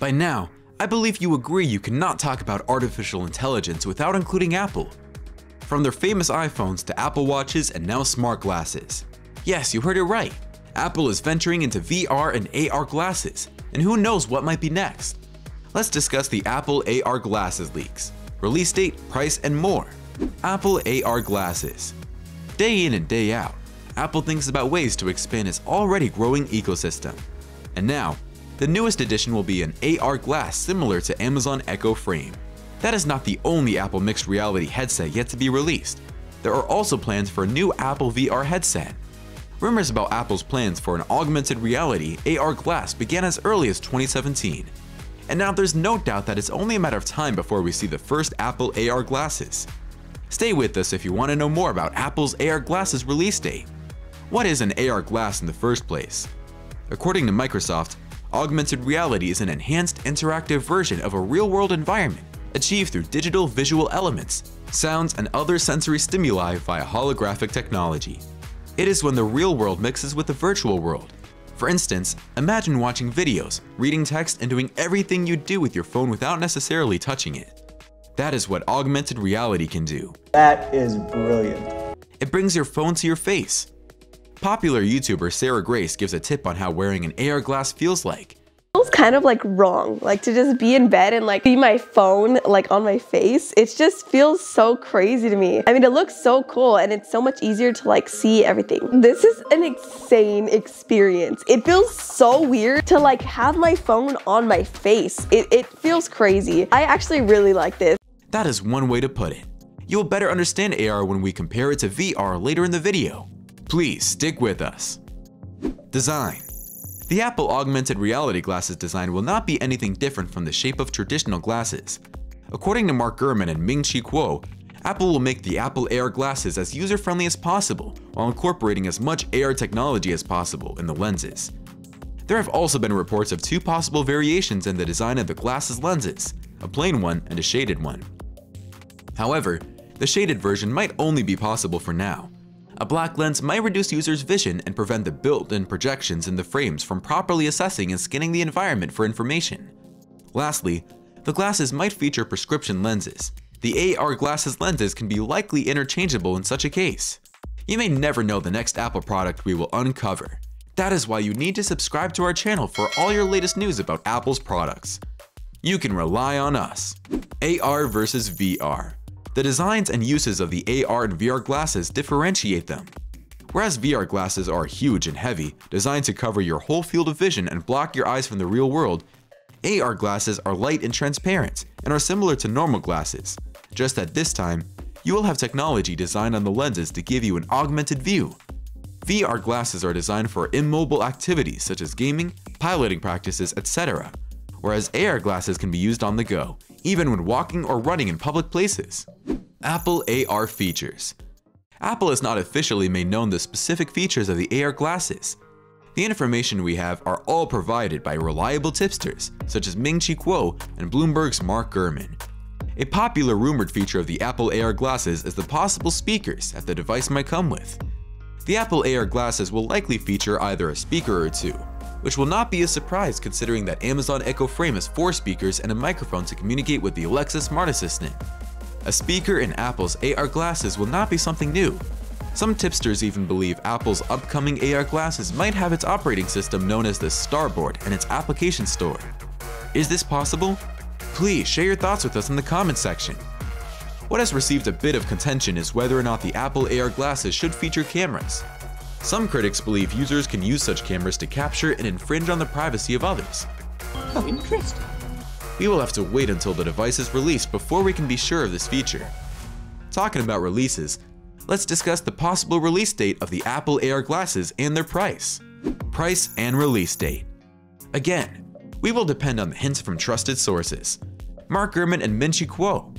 By now, I believe you agree you cannot talk about artificial intelligence without including Apple. From their famous iPhones to Apple Watches and now smart glasses. Yes, you heard it right. Apple is venturing into VR and AR glasses, and who knows what might be next. Let's discuss the Apple AR glasses leaks, release date, price, and more. Apple AR glasses. Day in and day out, Apple thinks about ways to expand its already growing ecosystem. And now, the newest addition will be an AR glass similar to Amazon Echo Frame. That is not the only Apple mixed reality headset yet to be released. There are also plans for a new Apple VR headset. Rumors about Apple's plans for an augmented reality AR glass began as early as 2017. And now there's no doubt that it's only a matter of time before we see the first Apple AR glasses. Stay with us if you want to know more about Apple's AR glasses release date. What is an AR glass in the first place? According to Microsoft, augmented reality is an enhanced interactive version of a real-world environment achieved through digital visual elements, sounds, and other sensory stimuli via holographic technology. It is when the real world mixes with the virtual world. For instance, imagine watching videos, reading text, and doing everything you do with your phone without necessarily touching it. That is what augmented reality can do. That is brilliant. It brings your phone to your face, Popular YouTuber Sarah Grace gives a tip on how wearing an AR glass feels like. It feels kind of like wrong, like to just be in bed and like see my phone like on my face. It just feels so crazy to me. I mean, it looks so cool and it's so much easier to like see everything. This is an insane experience. It feels so weird to like have my phone on my face. It, it feels crazy. I actually really like this. That is one way to put it. You'll better understand AR when we compare it to VR later in the video. Please stick with us. Design The Apple augmented reality glasses design will not be anything different from the shape of traditional glasses. According to Mark Gurman and Ming-Chi Kuo, Apple will make the Apple AR glasses as user-friendly as possible while incorporating as much AR technology as possible in the lenses. There have also been reports of two possible variations in the design of the glasses lenses, a plain one and a shaded one. However, the shaded version might only be possible for now, a black lens might reduce users' vision and prevent the built-in projections in the frames from properly assessing and scanning the environment for information. Lastly, the glasses might feature prescription lenses. The AR glasses lenses can be likely interchangeable in such a case. You may never know the next Apple product we will uncover. That is why you need to subscribe to our channel for all your latest news about Apple's products. You can rely on us. AR versus VR. The designs and uses of the AR and VR glasses differentiate them. Whereas VR glasses are huge and heavy, designed to cover your whole field of vision and block your eyes from the real world, AR glasses are light and transparent and are similar to normal glasses, just that this time, you will have technology designed on the lenses to give you an augmented view. VR glasses are designed for immobile activities such as gaming, piloting practices, etc., whereas AR glasses can be used on the go, even when walking or running in public places. Apple AR features. Apple has not officially made known the specific features of the AR glasses. The information we have are all provided by reliable tipsters such as Ming-Chi Kuo and Bloomberg's Mark Gurman. A popular rumored feature of the Apple AR glasses is the possible speakers that the device might come with. The Apple AR glasses will likely feature either a speaker or two, which will not be a surprise considering that Amazon Echo Frame has four speakers and a microphone to communicate with the Alexa smart assistant. A speaker in Apple's AR glasses will not be something new. Some tipsters even believe Apple's upcoming AR glasses might have its operating system known as the Starboard and its application store. Is this possible? Please share your thoughts with us in the comments section. What has received a bit of contention is whether or not the Apple AR glasses should feature cameras. Some critics believe users can use such cameras to capture and infringe on the privacy of others. How interesting. We will have to wait until the device is released before we can be sure of this feature. Talking about releases, let's discuss the possible release date of the Apple AR glasses and their price. Price and release date. Again, we will depend on the hints from trusted sources. Mark Gurman and Ming-Chi Kuo.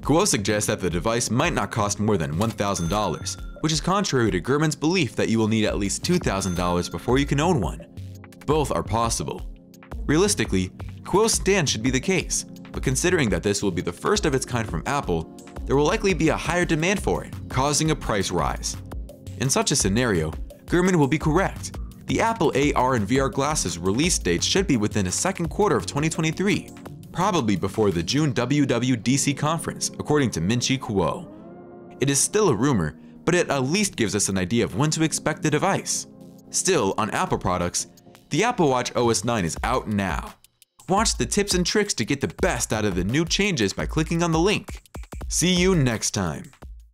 Kuo suggests that the device might not cost more than $1,000, which is contrary to Gurman's belief that you will need at least $2,000 before you can own one. Both are possible. Realistically, Kuo's stand should be the case, but considering that this will be the first of its kind from Apple, there will likely be a higher demand for it, causing a price rise. In such a scenario, Gurman will be correct. The Apple AR and VR glasses release date should be within the second quarter of 2023, probably before the June WWDC conference, according to Ming-Chi Kuo. It is still a rumor, but it at least gives us an idea of when to expect the device. Still, on Apple products, the Apple Watch OS 9 is out now. Watch the tips and tricks to get the best out of the new changes by clicking on the link. See you next time.